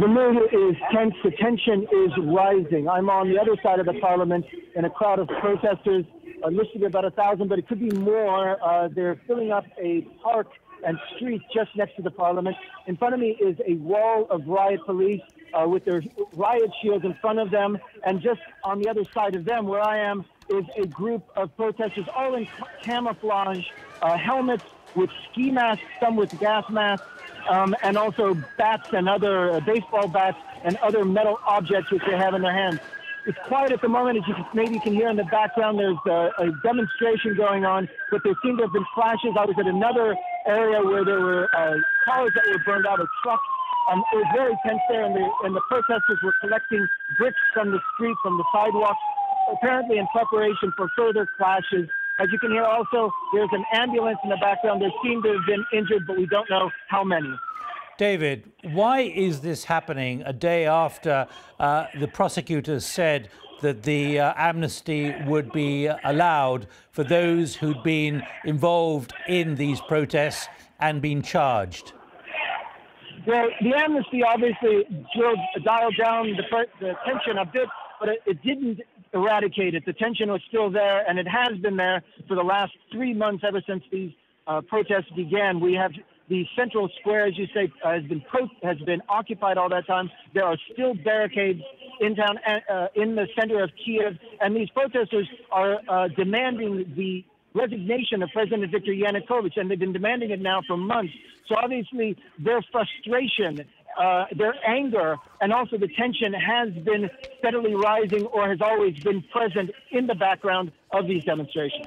The mood is tense. The tension is rising. I'm on the other side of the parliament in a crowd of protesters, uh, listed about a thousand, but it could be more. Uh, they're filling up a park and street just next to the parliament. In front of me is a wall of riot police uh, with their riot shields in front of them, and just on the other side of them, where I am, is a group of protesters, all in camouflage, uh, helmets with ski masks, some with gas masks um, and also bats and other uh, baseball bats and other metal objects which they have in their hands. It's quiet at the moment, as you can, maybe you can hear in the background. There's a, a demonstration going on, but there seem to have been flashes. I was at another area where there were uh, cars that were burned out, or trucks. Um, it was very tense there, and the, and the protesters were collecting bricks from the street, from the sidewalks, apparently in preparation for further clashes as you can hear also, there's an ambulance in the background. There seem to have been injured, but we don't know how many. David, why is this happening a day after uh, the prosecutors said that the uh, amnesty would be allowed for those who'd been involved in these protests and been charged? Well, the amnesty obviously dialed down the, the tension a bit, but it, it didn't eradicate it. The tension was still there, and it has been there for the last three months ever since these uh, protests began. We have the central square, as you say, uh, has been pro- has been occupied all that time. There are still barricades in town, uh, in the center of Kiev, and these protesters are uh, demanding the resignation of President Viktor Yanukovych, and they've been demanding it now for months. So obviously, their frustration uh, their anger and also the tension has been steadily rising or has always been present in the background of these demonstrations.